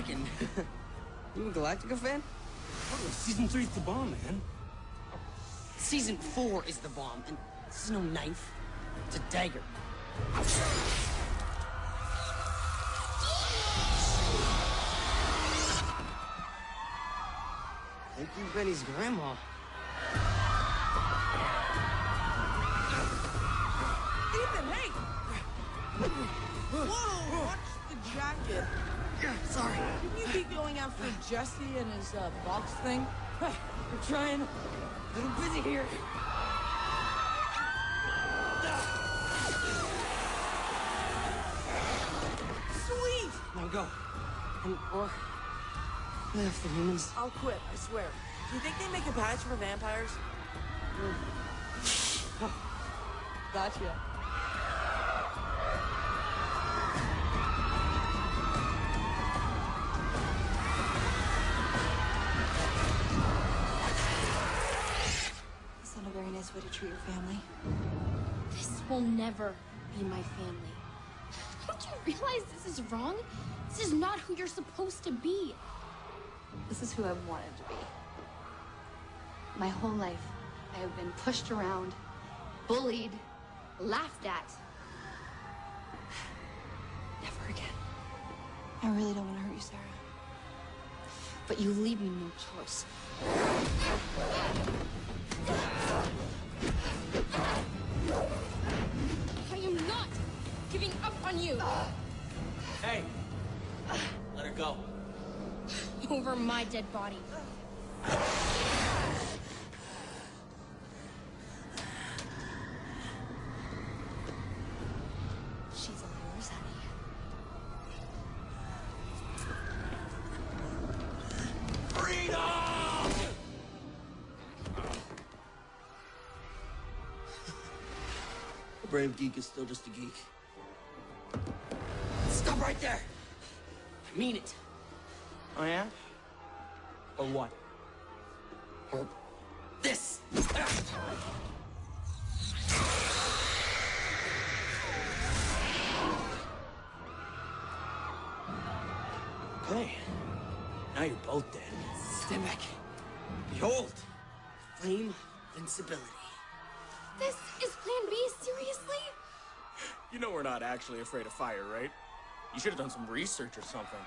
cracking. you a Galactica fan? Oh, season three's the bomb, man. Season four is the bomb, and this is no knife. It's a dagger. Thank you, Benny's grandma. Ethan, hey! Whoa, watch the jacket. Sorry. Shouldn't you be going after Jesse and his uh, box thing? We're trying. A little busy here. Sweet! Now go. And, or... Left the humans. I'll quit, I swear. Do you think they make a patch for vampires? Gotcha. Treat your family. This will never be my family. Don't you realize this is wrong? This is not who you're supposed to be. This is who I've wanted to be. My whole life, I have been pushed around, bullied, laughed at. Never again. I really don't want to hurt you, Sarah. But you leave me no choice. On you Hey! Let her go. over my dead body. She's all yours, honey. A brave geek is still just a geek. Stop right there! I mean it. Oh, yeah? Or what? Or this. Okay. Now you're both dead. Stand back. Behold, flame invincibility. This is Plan B, seriously? You know we're not actually afraid of fire, right? You should have done some research or something.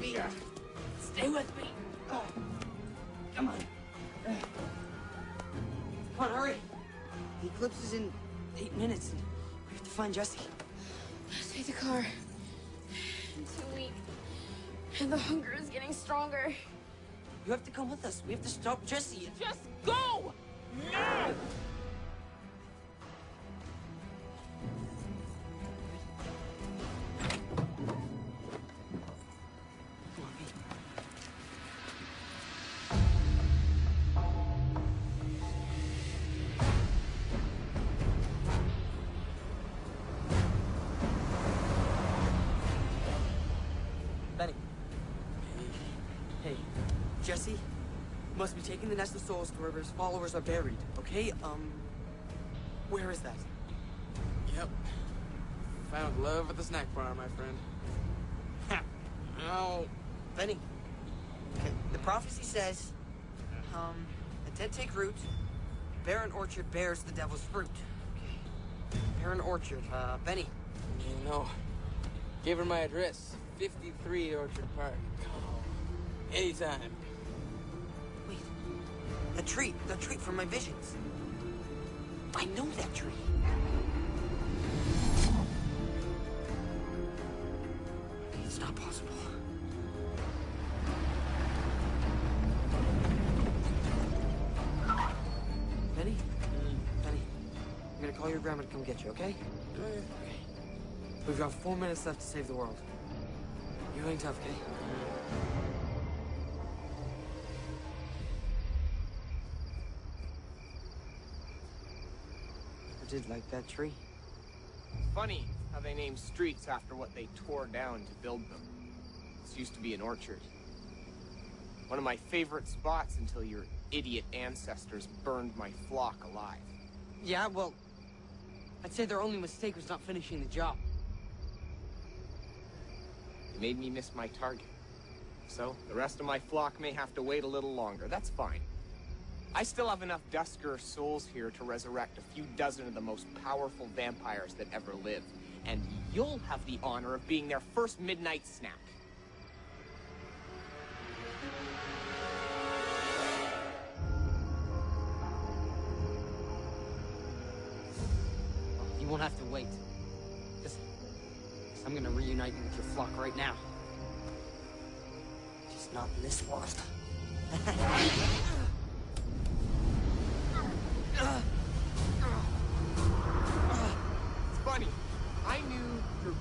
Hold on, Stay with me. Oh. Come on. Come on, hurry. The eclipse is in eight minutes, and we have to find Jesse. Take the car. I'm too weak. And the hunger is getting stronger. You have to come with us. We have to stop Jesse. Just go! Now! Must be taking the Nest of Souls to where his followers are buried, okay? Um, where is that? Yep. Found love at the snack bar, my friend. Oh, Benny. Okay, the prophecy says, um, the dead take root, barren orchard bears the devil's fruit. Okay. Barren orchard, uh, Benny. You know, gave her my address 53 Orchard Park. Anytime. The tree, the tree from my visions. I know that tree. It's not possible. Benny? Benny, I'm gonna call your grandma to come get you, okay? Okay. We've got four minutes left to save the world. You hang tough, Kay. Did like that tree. Funny how they name streets after what they tore down to build them. This used to be an orchard. One of my favorite spots until your idiot ancestors burned my flock alive. Yeah, well, I'd say their only mistake was not finishing the job. It made me miss my target. So, the rest of my flock may have to wait a little longer. That's fine. I still have enough Dusker souls here to resurrect a few dozen of the most powerful vampires that ever lived. And you'll have the honor of being their first midnight snack. You won't have to wait. Just, I'm gonna reunite you with your flock right now. Just not in this world. It's funny. I knew your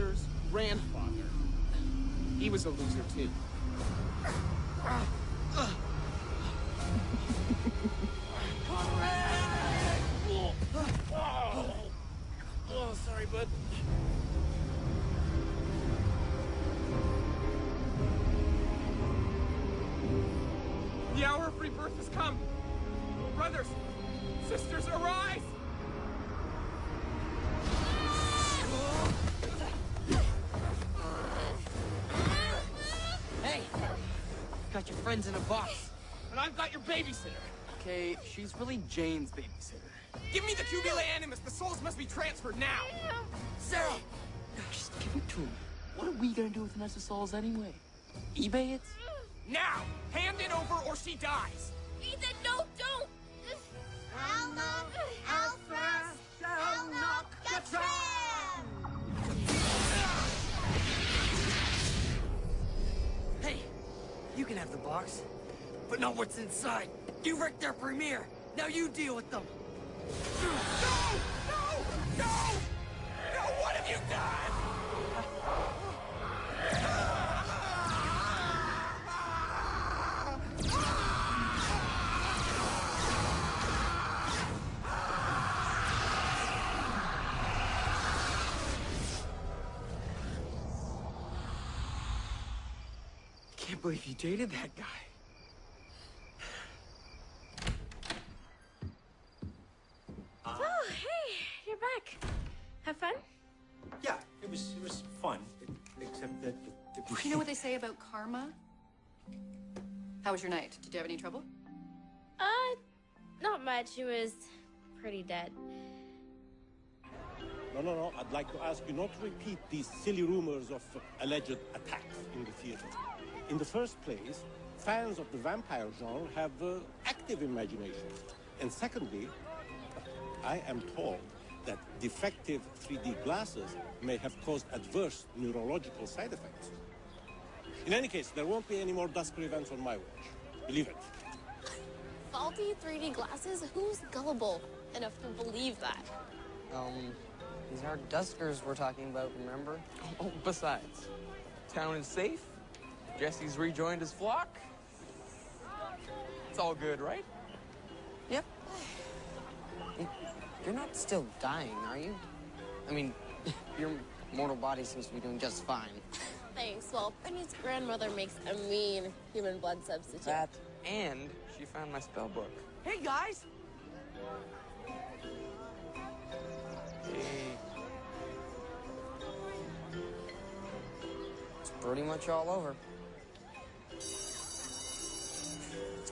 grandfather's grandfather. He was a loser too. Oh, sorry, bud. The hour of rebirth has come. Brothers, sisters, arise! Friends in a box. And I've got your babysitter. Okay, she's really Jane's babysitter. Give me the cubula animus. The souls must be transferred now. Sarah! Just give it to him. What are we gonna do with the Nest of Souls anyway? eBay it? Now, hand it over or she dies. Ethan, no, don't! I'll knock, I'll thrust, I'll knock the tram! You can have the box, but not what's inside. You wrecked their premiere. Now you deal with them. No! No! No! No! What have you done? Can't believe you dated that guy. Oh, hey, you're back. Have fun? Yeah, it was it was fun, except that the, the You know what they say about karma? How was your night? Did you have any trouble? Uh, not much. It was pretty dead. No, no, no. I'd like to ask you not to repeat these silly rumors of alleged attacks in the theater. In the first place, fans of the vampire genre have uh, active imaginations. And secondly, I am told that defective 3D glasses may have caused adverse neurological side effects. In any case, there won't be any more Dusker events on my watch. Believe it. Faulty 3D glasses? Who's gullible enough to believe that? Um, these are Duskers we're talking about, remember? Oh, besides, town is safe. Jesse's rejoined his flock. It's all good, right? Yep. You're not still dying, are you? I mean, your mortal body seems to be doing just fine. Thanks. Well, Benny's grandmother makes a mean human blood substitute. That and she found my spell book. Hey, guys! Hey, It's pretty much all over.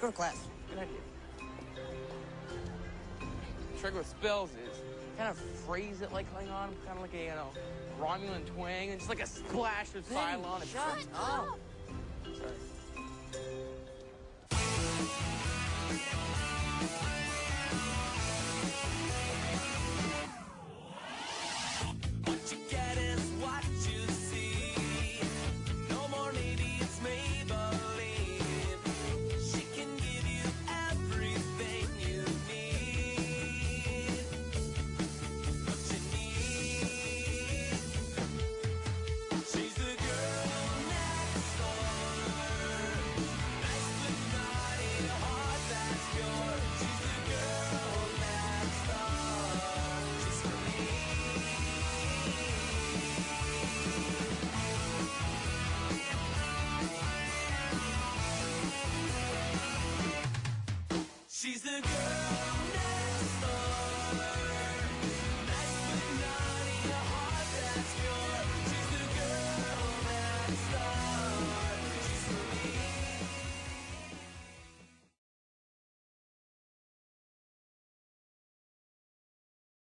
Let's go to class. good idea. Trick with spells is kind of phrase it like Klingon, kind of like a you know Romulan twang, and just like a splash of Cylon. and- Shut up! She's the girl.